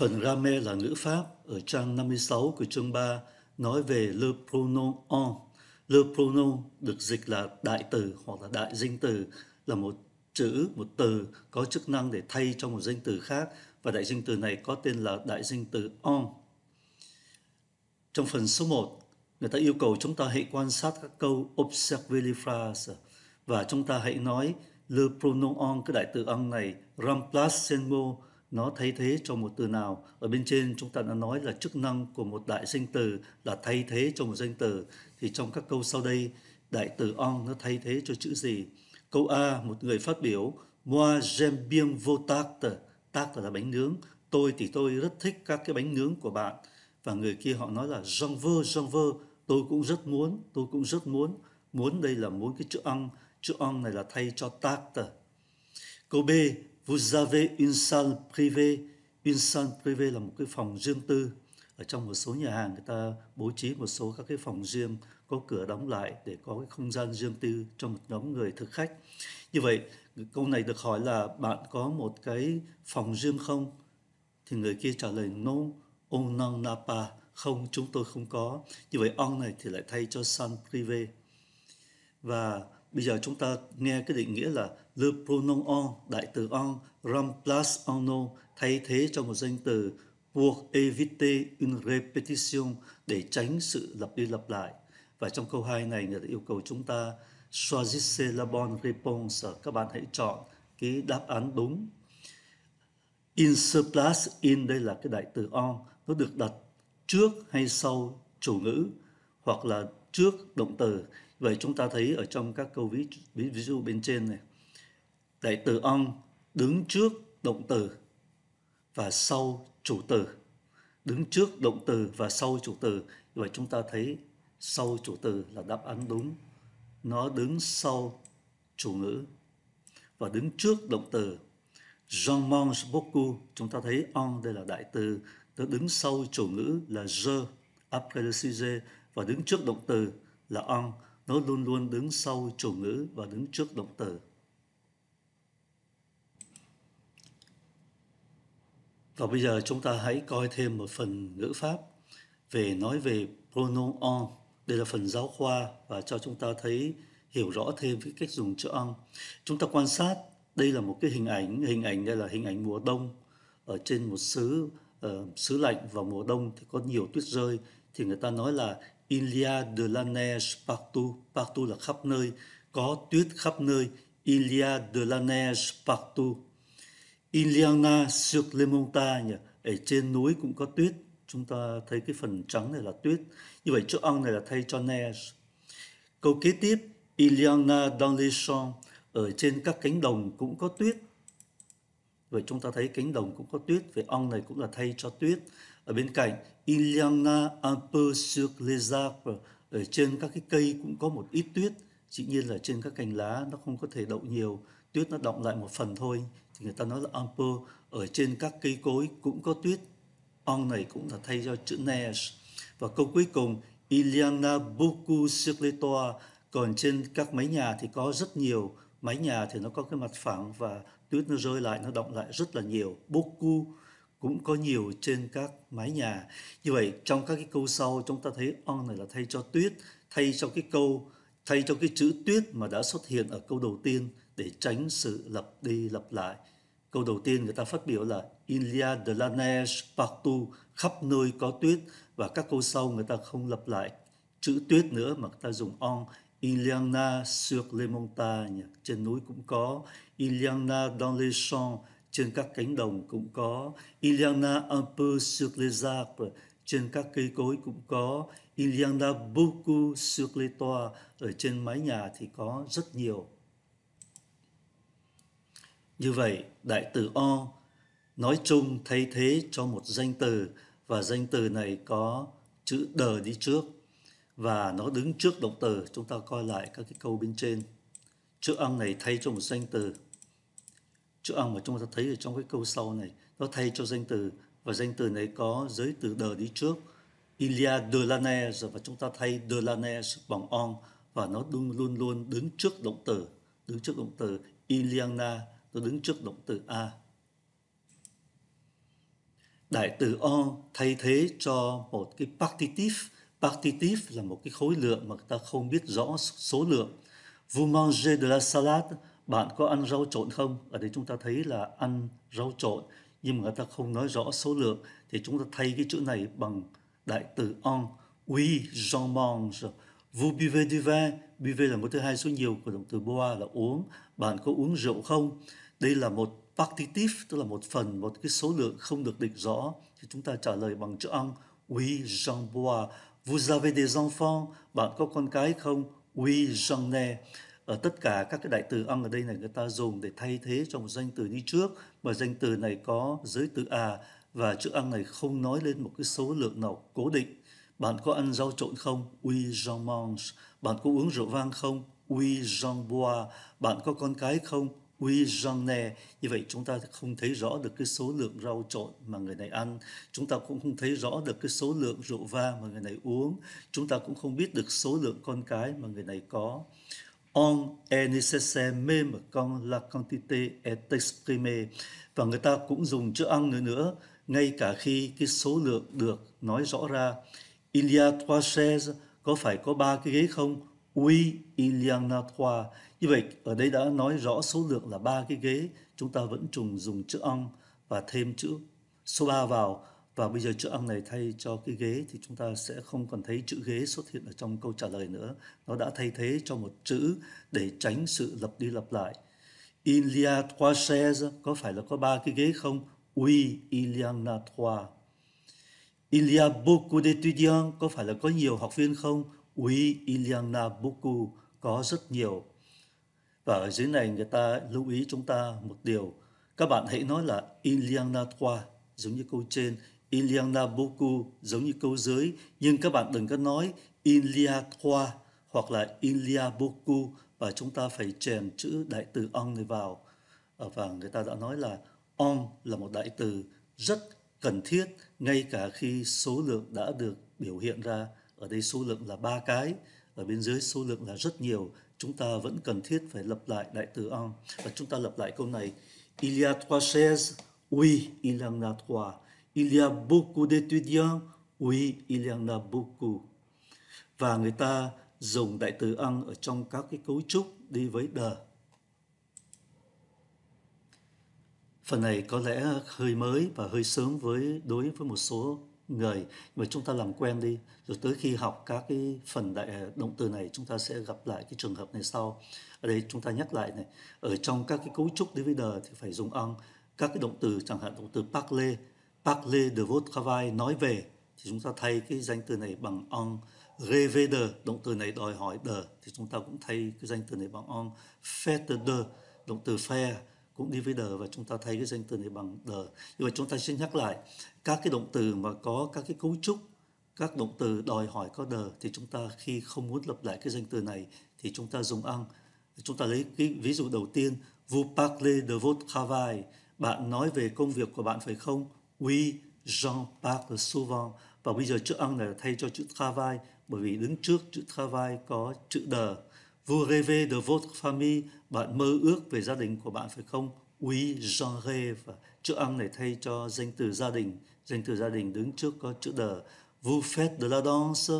Phần Rame là ngữ pháp ở trang 56 của chương 3 nói về le pronom on. Le pronom được dịch là đại từ hoặc là đại danh từ là một chữ, một từ có chức năng để thay cho một danh từ khác và đại danh từ này có tên là đại danh từ on. Trong phần số 1, người ta yêu cầu chúng ta hãy quan sát các câu observe les phrases và chúng ta hãy nói le pronom on cái đại từ on này remplace un mot nó thay thế cho một từ nào. Ở bên trên chúng ta đã nói là chức năng của một đại danh từ là thay thế cho một danh từ. Thì trong các câu sau đây, đại từ on nó thay thế cho chữ gì? Câu a, một người phát biểu, moi j'aime bien vos tartes. Tarte là bánh nướng. Tôi thì tôi rất thích các cái bánh nướng của bạn. Và người kia họ nói là, j'en veux j'en veux. Tôi cũng rất muốn, tôi cũng rất muốn. Muốn đây là muốn cái chữ on chữ on này là thay cho tarte. Câu b Vous avez une salle privée. Une salle privée là một cái phòng riêng tư. Ở trong một số nhà hàng người ta bố trí một số các cái phòng riêng có cửa đóng lại để có cái không gian riêng tư cho một nhóm người thực khách. Như vậy, câu này được hỏi là bạn có một cái phòng riêng không? Thì người kia trả lời non, on n'en a pas. Không, chúng tôi không có. Như vậy, on này thì lại thay cho San privé. Và Bây giờ chúng ta nghe cái định nghĩa là le pronom on, đại từ on, remplace en thay thế cho một danh từ pour éviter une répétition, để tránh sự lặp đi lặp lại. Và trong câu 2 này, người ta yêu cầu chúng ta choisissez la bonne réponse. Các bạn hãy chọn cái đáp án đúng. In surplus, in đây là cái đại từ on, nó được đặt trước hay sau chủ ngữ hoặc là trước động từ Vậy chúng ta thấy ở trong các câu ví, ví, ví dụ bên trên này, đại từ on đứng trước động từ và sau chủ từ. Đứng trước động từ và sau chủ từ. Vậy chúng ta thấy sau chủ từ là đáp án đúng. Nó đứng sau chủ ngữ và đứng trước động từ. Jean mange beaucoup. Chúng ta thấy on đây là đại từ. Nó đứng sau chủ ngữ là je, après le sujet và đứng trước động từ là on nó luôn luôn đứng sau chủ ngữ và đứng trước động từ. Và bây giờ chúng ta hãy coi thêm một phần ngữ pháp về nói về pronoun on. Đây là phần giáo khoa và cho chúng ta thấy hiểu rõ thêm cái cách dùng chữ on. Chúng ta quan sát đây là một cái hình ảnh, hình ảnh đây là hình ảnh mùa đông ở trên một xứ uh, xứ lạnh vào mùa đông thì có nhiều tuyết rơi thì người ta nói là Il y a de la neige partout. Partout là, khắp nơi. Có tuyết khắp nơi. Il y a de la neige partout. Il y en a sur les montagnes. Ở trên núi cũng có tuyết. Chúng ta thấy cái phần trắng này là tuyết. Như vậy chữ on này là thay cho neige. Câu kế tiếp. Il y en a dans les champs. Ở trên các cánh đồng cũng có tuyết. Vậy chúng ta thấy cánh đồng cũng có tuyết. Vậy on này cũng là thay cho tuyết. Ở bên cạnh, il y en a un peu sur les arbres. Ở trên các cái cây cũng có một ít tuyết. Dĩ nhiên là trên các cành lá nó không có thể đậu nhiều. Tuyết nó động lại một phần thôi. Thì người ta nói là un peu. Ở trên các cây cối cũng có tuyết. On này cũng là thay cho chữ neige. Và câu cuối cùng, il y en a beaucoup sur les toits. Còn trên các mái nhà thì có rất nhiều. Mái nhà thì nó có cái mặt phẳng và tuyết nó rơi lại, nó động lại rất là nhiều. Beaucoup cũng có nhiều trên các mái nhà. Như vậy trong các cái câu sau chúng ta thấy on này là thay cho tuyết, thay cho cái câu thay cho cái chữ tuyết mà đã xuất hiện ở câu đầu tiên để tránh sự lặp đi lặp lại. Câu đầu tiên người ta phát biểu là Il y a de la neige partout, khắp nơi có tuyết và các câu sau người ta không lặp lại chữ tuyết nữa mà người ta dùng on. Il y en a sur les montagnes, trên núi cũng có. Il y en a dans les champs, trên các cánh đồng cũng có. Il y en a un peu sur les arbres, trên các cây cối cũng có. Il y en a beaucoup sur les toits, ở trên mái nhà thì có rất nhiều. Như vậy, đại từ o nói chung thay thế cho một danh từ và danh từ này có chữ đờ đi trước và nó đứng trước động từ. Chúng ta coi lại các cái câu bên trên. Chữ âm này thay cho một danh từ chữ ông mà chúng ta thấy ở trong cái câu sau này nó thay cho danh từ và danh từ này có giới từ đờ đi trước il y a de la neige và chúng ta thay de la neige bằng on và nó luôn luôn luôn đứng trước động từ đứng trước động từ Iliana nó đứng trước động từ a đại từ on thay thế cho một cái partitive. Partitive là một cái khối lượng mà ta không biết rõ số lượng. Vous mangez de la salade, bạn có ăn rau trộn không? Ở đây chúng ta thấy là ăn rau trộn, nhưng mà người ta không nói rõ số lượng, thì chúng ta thay cái chữ này bằng đại từ on. Oui, j'en mange. Vous buvez du vin, buvez là một thứ hai số nhiều của động từ boire là uống. Bạn có uống rượu không? Đây là một partitive, tức là một phần, một cái số lượng không được định rõ. Thì chúng ta trả lời bằng chữ on. Oui, j'en bois. Vous avez des enfants? Bạn có con cái không? Oui, j'en ai. Ở tất cả các cái đại từ on ở đây này người ta dùng để thay thế cho một danh từ đi trước mà danh từ này có giới từ à và chữ ăn này không nói lên một cái số lượng nào cố định. Bạn có ăn rau trộn không? Oui, j'en mange. Bạn có uống rượu vang không? Oui, j'en bois. Bạn có con cái không? Oui, j'en ai. Như vậy chúng ta không thấy rõ được cái số lượng rau trộn mà người này ăn. Chúng ta cũng không thấy rõ được cái số lượng rượu vang mà người này uống. Chúng ta cũng không biết được số lượng con cái mà người này có. On est nécessaire même quand la quantité est exprimée. Và người ta cũng dùng chữ ăn nữa nữa, ngay cả khi cái số lượng được nói rõ ra. Il y a trois chaises, có phải có ba cái ghế không? Oui, il y en a trois. Như vậy, ở đây đã nói rõ số lượng là ba cái ghế, chúng ta vẫn trùng dùng chữ on và thêm chữ số 3 vào. Và bây giờ chữ âm này thay cho cái ghế thì chúng ta sẽ không còn thấy chữ ghế xuất hiện ở trong câu trả lời nữa. Nó đã thay thế cho một chữ để tránh sự lặp đi lặp lại. Il y a trois chaises, có phải là có ba cái ghế không? Oui, il y en a trois. Il y a beaucoup d'étudiants, có phải là có nhiều học viên không? Oui, il y en a beaucoup, có rất nhiều. Và ở dưới này người ta lưu ý chúng ta một điều. Các bạn hãy nói là il y en a trois, giống như câu trên. Il y en a beaucoup, giống như câu giới Nhưng các bạn đừng có nói il y a trois hoặc là il y a beaucoup và chúng ta phải chèn chữ đại từ on này vào. À, và người ta đã nói là on là một đại từ rất cần thiết ngay cả khi số lượng đã được biểu hiện ra. Ở đây số lượng là ba cái, ở bên dưới số lượng là rất nhiều. Chúng ta vẫn cần thiết phải lập lại đại từ on. Và chúng ta lập lại câu này. Il y a trois chaises. Oui, il y en a trois. Il y a beaucoup d'étudiants. Oui, il y en a beaucoup. Và người ta dùng đại từ ăn ở trong các cái cấu trúc đi với the Phần này có lẽ hơi mới và hơi sớm với đối với một số người mà chúng ta làm quen đi rồi tới khi học các cái phần đại à, động từ này chúng ta sẽ gặp lại cái trường hợp này sau ở đây chúng ta nhắc lại này ở trong các cái cấu trúc đi với đờ thì phải dùng ăn các cái động từ chẳng hạn động từ parler parler de votre travail nói về thì chúng ta thay cái danh từ này bằng on rêver de động từ này đòi hỏi de thì chúng ta cũng thay cái danh từ này bằng on Faire de động từ faire cũng đi với đờ và chúng ta thay cái danh từ này bằng đờ Nhưng mà chúng ta xin nhắc lại các cái động từ mà có các cái cấu trúc các động từ đòi hỏi có đờ thì chúng ta khi không muốn lặp lại cái danh từ này thì chúng ta dùng ăn. Chúng ta lấy cái ví dụ đầu tiên, vous parlez de votre travail. Bạn nói về công việc của bạn phải không? Oui, Jean parle souvent. Và bây giờ chữ ăn này thay cho chữ travail bởi vì đứng trước chữ travail có chữ đờ. Vous rêvez de votre famille, bạn mơ ước về gia đình của bạn phải không? Oui, j'en rêve. Chữ ăn này thay cho danh từ gia đình. Danh từ gia đình đứng trước có chữ đờ. Vous faites de la danse,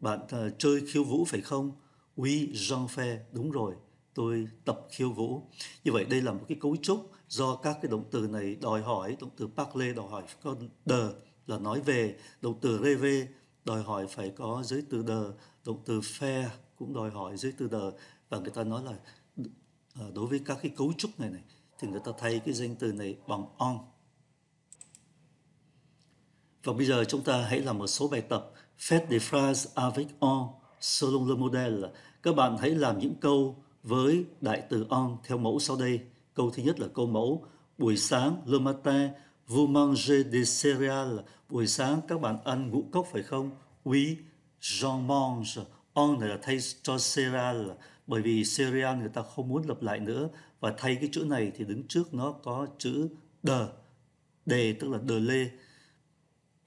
bạn uh, chơi khiêu vũ phải không? Oui, j'en fais. Đúng rồi, tôi tập khiêu vũ. Như vậy đây là một cái cấu trúc do các cái động từ này đòi hỏi, động từ parler đòi hỏi có đờ là nói về, động từ rêver đòi hỏi phải có giới từ đờ động từ fair cũng đòi hỏi giới từ đờ và người ta nói là à, đối với các cái cấu trúc này này thì người ta thay cái danh từ này bằng on và bây giờ chúng ta hãy làm một số bài tập Faites des phrases avec on selon le modèle. Các bạn hãy làm những câu với đại từ on theo mẫu sau đây. Câu thứ nhất là câu mẫu. Buổi sáng, le matin, vous mangez des céréales. Buổi sáng các bạn ăn ngũ cốc phải không? Oui, j'en mange. On này là thay cho cereal. Bởi vì cereal người ta không muốn lặp lại nữa. Và thay cái chữ này thì đứng trước nó có chữ de đề tức là de lê.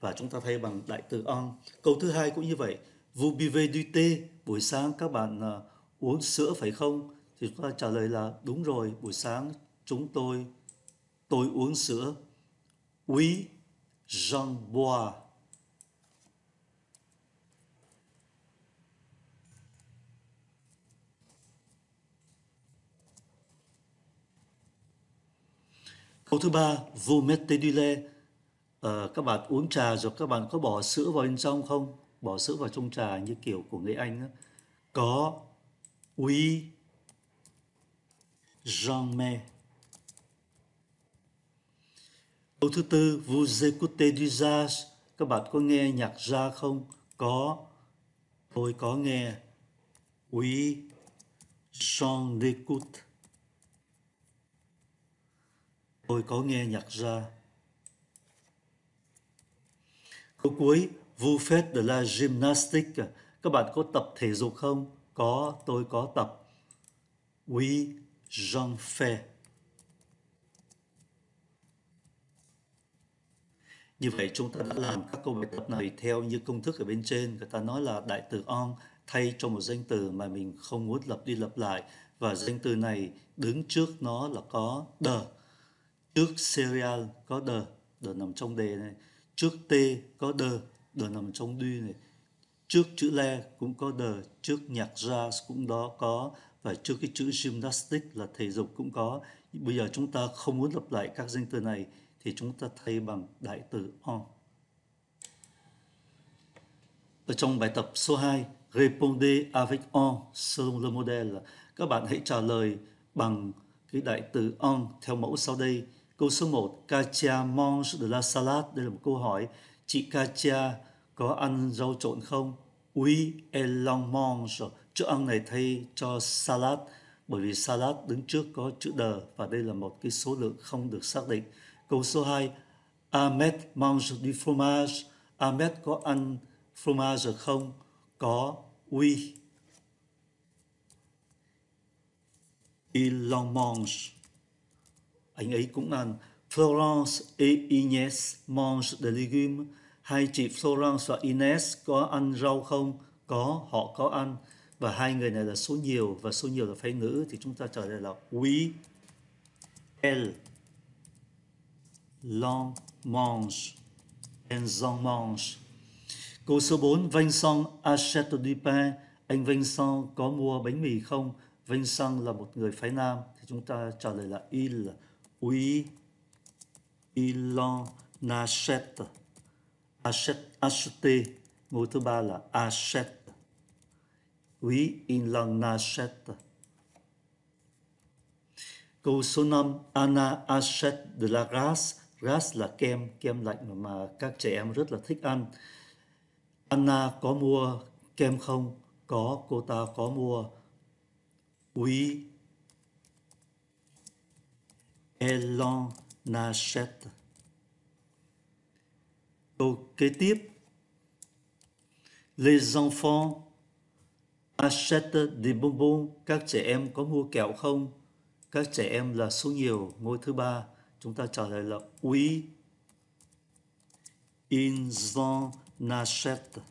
Và chúng ta thay bằng đại từ on câu thứ hai cũng như vậy. Vous buvez du thé. Buổi sáng các bạn uh, uống sữa phải không? Thì chúng ta trả lời là đúng rồi buổi sáng chúng tôi tôi uống sữa oui J'en bois. Câu thứ ba, vous mettez du lait. À, các bạn uống trà rồi các bạn có bỏ sữa vào bên trong không? Bỏ sữa vào trong trà như kiểu của người Anh đó. Có. Oui. J'en mets. Câu thứ tư, vous écoutez du jazz. Các bạn có nghe nhạc ra không? Có. Tôi có nghe. Oui. J'en écoute. Tôi có nghe nhạc ra. Câu cuối, vous faites de la gymnastique. Các bạn có tập thể dục không? Có, tôi có tập. Oui, j'en fais. Như vậy chúng ta đã làm các câu bài tập này theo như công thức ở bên trên. Người ta nói là đại từ on thay cho một danh từ mà mình không muốn lặp đi lặp lại. Và danh từ này đứng trước nó là có the. Trước serial có the, the nằm trong đề này. Trước t có the, the nằm trong duy này. Trước chữ le cũng có the, trước nhạc jazz cũng đó có và trước cái chữ gymnastic là thể dục cũng có. Bây giờ chúng ta không muốn lặp lại các danh từ này thì chúng ta thay bằng đại từ on. Ở trong bài tập số 2, répondez avec on selon le modèle. Các bạn hãy trả lời bằng cái đại từ on theo mẫu sau đây. Câu số 1, Katia mange de la salade. Đây là một câu hỏi. Chị Katia có ăn rau trộn không? Oui, elle en mange. Chữ ăn này thay cho salad bởi vì salad đứng trước có chữ đờ và đây là một cái số lượng không được xác định. Câu số 2, Ahmed mange du fromage. Ahmed có ăn fromage không? Có. Oui. Il en mange. Anh ấy cũng ăn. Florence et Inès mange des légumes. Hai chị Florence và Ines có ăn rau không? Có, họ có ăn. Và hai người này là số nhiều và số nhiều là phái ngữ thì chúng ta trả lời là oui. Elle l'en mange. Elles en mange. Câu số 4, Vincent achète du pain. Anh Vincent có mua bánh mì không? Vincent là một người phái nam thì chúng ta trả lời là il. Oui, il en achète. Achète, acheter. Ngôi thứ ba là achète. Oui, il en achète. Câu số 5, Anna achète de la glace. Glace là kem, kem lạnh mà, mà các trẻ em rất là thích ăn. Anna có mua kem không? Có, cô ta có mua. Oui, elle en achète. Câu kế tiếp. Les enfants Achette de bonbon, Các trẻ em có mua kẹo không? Các trẻ em là số nhiều, ngôi thứ ba. Chúng ta trả lời là oui. Ils en achètent.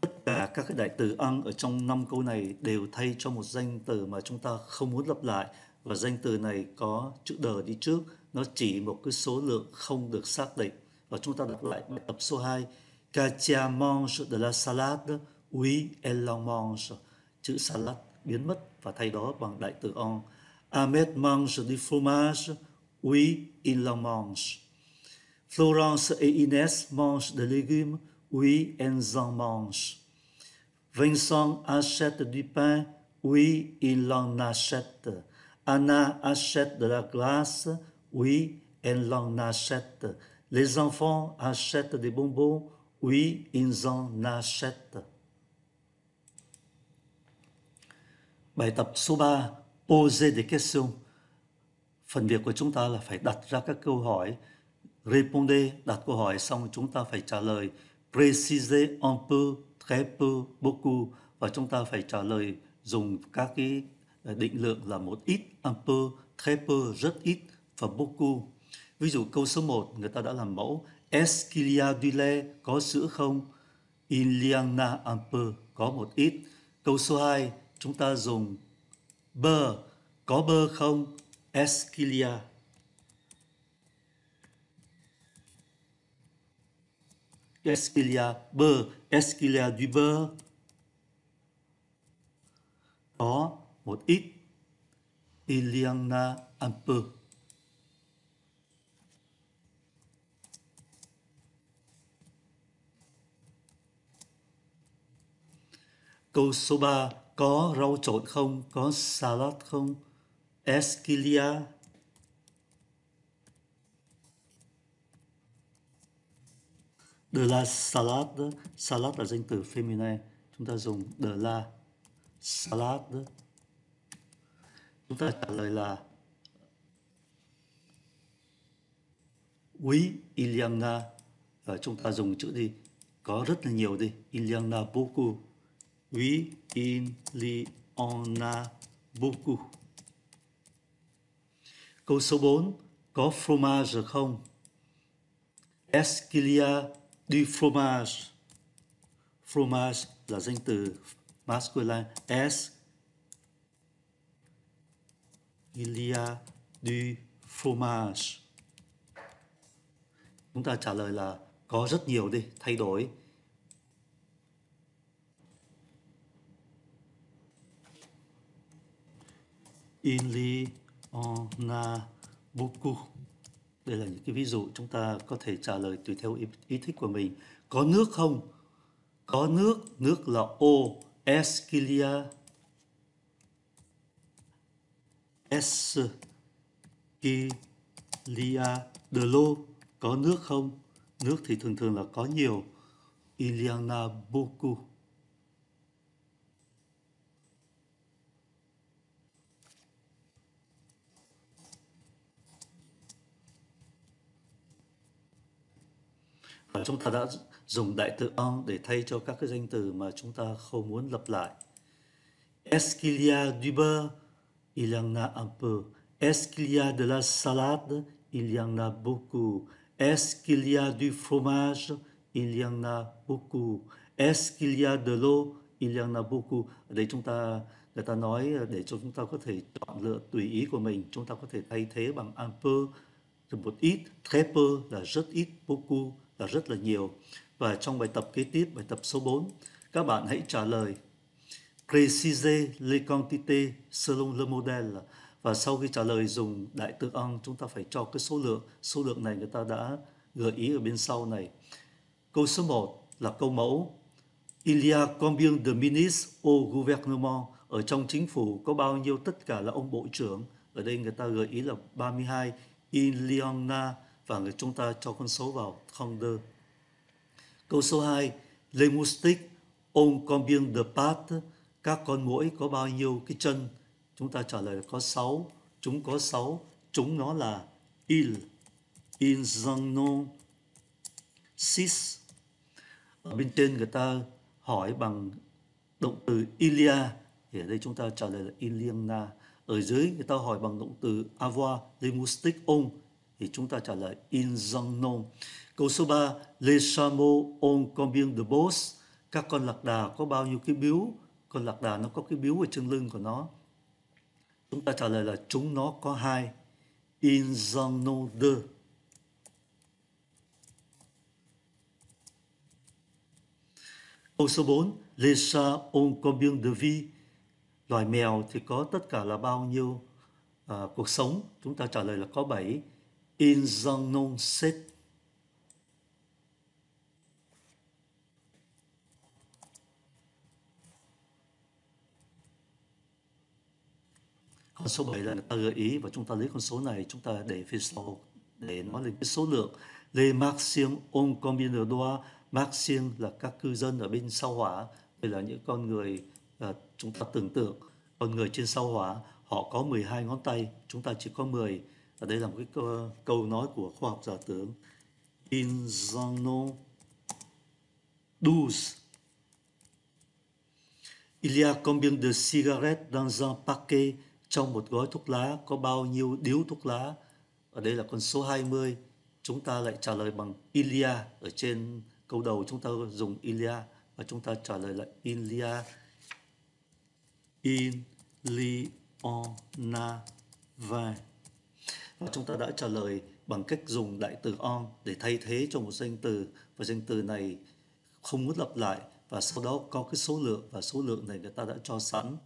Tất cả các cái đại từ ăn ở trong năm câu này đều thay cho một danh từ mà chúng ta không muốn lặp lại và danh từ này có chữ đờ đi trước, nó chỉ một cái số lượng không được xác định. Và chúng ta đọc lại bài tập số 2. Katia mange de la salade. Oui, elle en mange. Chữ salad biến mất và thay đó bằng đại on. Ahmed mange du fromage. Oui, il en mange. Florence et Inès mangent des légumes. Oui, elles en mangent. Vincent achète du pain. Oui, il en achète. Anna achète de la glace. Oui, elle en achète. Les enfants achètent des bonbons. Oui, ils en achètent. Bài tập số 3, poser des questions. Phần việc của chúng ta là phải đặt ra các câu hỏi. Répondez, đặt câu hỏi xong chúng ta phải trả lời. Préciser un peu, très peu, beaucoup. Và chúng ta phải trả lời dùng các cái định lượng là một ít, un peu, très peu, rất ít và beaucoup. Ví dụ câu số 1 người ta đã làm mẫu Est qu'il y a du lait? Có sữa không? Il y en a un peu, có một ít. Câu số 2 chúng ta dùng bơ, có bơ không? Est qu'il y a? Qu'est-ce qu'il y a beurre? Est-ce qu'il y a du beurre? Có một ít. Il y en a un peu. Câu số 3 có rau trộn không? Có salad không? Esquilia de la salad Salad là danh từ feminine. Chúng ta dùng de la salad Chúng ta trả lời là Oui, il y en a. Chúng ta dùng chữ đi. Có rất là nhiều đi. Il y en a beaucoup. Oui, il y en a beaucoup. Câu số 4. Có fromage không? Est-ce qu'il y a du fromage? Fromage là danh từ masculine. Est il y a du fromage? Chúng ta trả lời là có rất nhiều đi, thay đổi. Il y en. Đây là những cái ví dụ chúng ta có thể trả lời tùy theo ý, ý thích của mình. Có nước không? Có nước, nước là O. Est-ce de l'eau? Có nước không? Nước thì thường thường là có nhiều. Il y en a beaucoup. Và chúng ta đã dùng đại từ on để thay cho các cái danh từ mà chúng ta không muốn lặp lại. Est-ce qu'il y a du beurre? Il y en a un peu. Est-ce qu'il y a de la salade? Il y en a beaucoup. Est-ce qu'il y a du fromage? Il y en a beaucoup. Est-ce qu'il y a de l'eau? Il y en a beaucoup. Ở đây chúng ta người ta nói để cho chúng ta có thể chọn lựa tùy ý của mình, chúng ta có thể thay thế bằng un peu, một ít, très peu là rất ít, beaucoup là rất là nhiều. Và trong bài tập kế tiếp, bài tập số 4, các bạn hãy trả lời Précisez les quantités selon le modèle. Và sau khi trả lời dùng đại từ ăn chúng ta phải cho cái số lượng. Số lượng này người ta đã gợi ý ở bên sau này. Câu số 1 là câu mẫu. Il y a combien de ministres au gouvernement? Ở trong chính phủ có bao nhiêu tất cả là ông bộ trưởng? Ở đây người ta gợi ý là 32. Il y en a và người chúng ta cho con số vào 32. Câu số 2, Les moustiques ont combien de pattes? Các con muỗi có bao nhiêu cái chân? Chúng ta trả lời là có 6. Chúng có 6. Chúng nó là il. Ils en ont 6. Ở bên trên người ta hỏi bằng động từ ilia. Thì ở đây chúng ta trả lời là iliana. Ở dưới người ta hỏi bằng động từ avoir. Les moustiques ont thì chúng ta trả lời in en ont. Câu số 3, les chameaux ont combien de bosses? Các con lạc đà có bao nhiêu cái biếu? Con lạc đà nó có cái biếu ở trên lưng của nó. Chúng ta trả lời là chúng nó có hai. In en ont deux. Câu số 4, les chats ont combien de vie? Loài mèo thì có tất cả là bao nhiêu à, cuộc sống? Chúng ta trả lời là có 7. Ils en ont sept. Con số 7 là người ta gợi ý và chúng ta lấy con số này chúng ta để phía sau để nói lên cái số lượng. Les Martiens ont combien de doigts? Martiens là các cư dân ở bên sao hỏa. Đây là những con người uh, chúng ta tưởng tượng. Con người trên sao hỏa họ có 12 ngón tay, chúng ta chỉ có 10 và đây là một cái câu, câu nói của khoa học giả tưởng in Zano douze. Il y a combien de cigarettes dans un paquet trong một gói thuốc lá? Có bao nhiêu điếu thuốc lá? Ở đây là con số 20 chúng ta lại trả lời bằng Ilia. Ở trên câu đầu chúng ta dùng Ilia và chúng ta trả lời là Ilia. Il y en a vingt chúng ta đã trả lời bằng cách dùng đại từ on để thay thế cho một danh từ và danh từ này không muốn lặp lại và sau đó có cái số lượng và số lượng này người ta đã cho sẵn.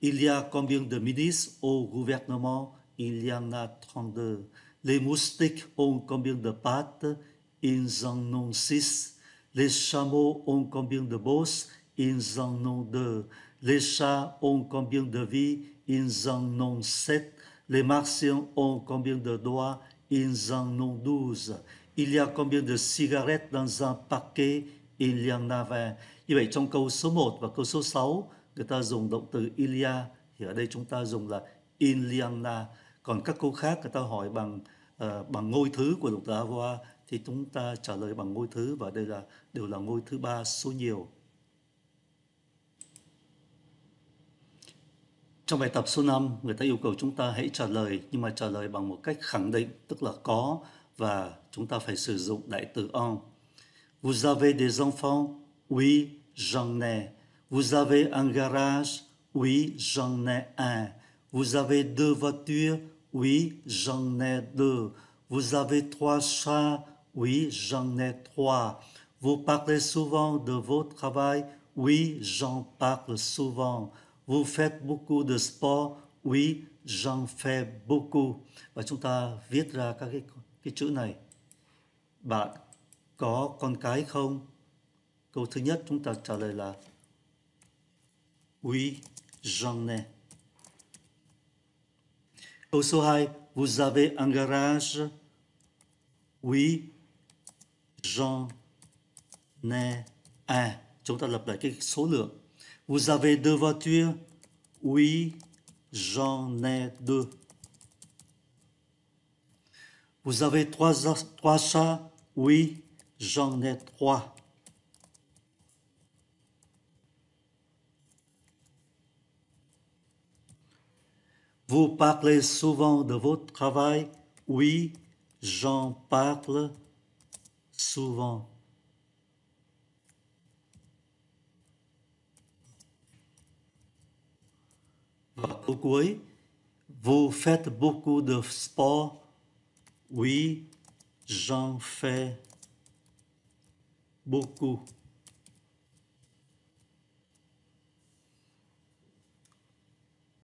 Il y a combien de ministres au gouvernement? Il y en a 32. Les moustiques ont combien de pattes? Ils en ont 6. Les chameaux ont combien de bosses? Ils en ont deux. Les chats ont combien de vies? Ils en ont sept. Les martiens ont combien de doigts? Ils en ont douze. Il y a combien de cigarettes dans un paquet? Il y en a vingt. Như vậy trong câu số 1 và câu số 6 người ta dùng động từ Ilia thì ở đây chúng ta dùng là Iliana. Còn các câu khác người ta hỏi bằng uh, bằng ngôi thứ của động từ avoir thì chúng ta trả lời bằng ngôi thứ và đây là đều là ngôi thứ ba số nhiều. Trong bài tập số 5, người ta yêu cầu chúng ta hãy trả lời nhưng mà trả lời bằng một cách khẳng định, tức là có và chúng ta phải sử dụng đại từ en. Vous avez des enfants? Oui, j'en ai. Vous avez un garage? Oui, j'en ai un. Vous avez deux voitures? Oui, j'en ai deux. Vous avez trois chats? Oui, j'en ai trois. Vous parlez souvent de votre travail? Oui, j'en parle souvent. Vous faites beaucoup de sport? Oui, j'en fais beaucoup. Và chúng ta viết ra các cái, cái chữ này. Bạn có con cái không? Câu thứ nhất chúng ta trả lời là Oui, j'en ai. Câu số 2, vous avez un garage? Oui, j'en ai un. Chúng ta lập lại cái số lượng. Vous avez deux voitures? Oui, j'en ai deux. Vous avez trois, trois chats? Oui, j'en ai trois. Vous parlez souvent de votre travail? Oui, j'en parle souvent. Câu cuối, vous faites beaucoup de sport? Oui, j'en fais beaucoup.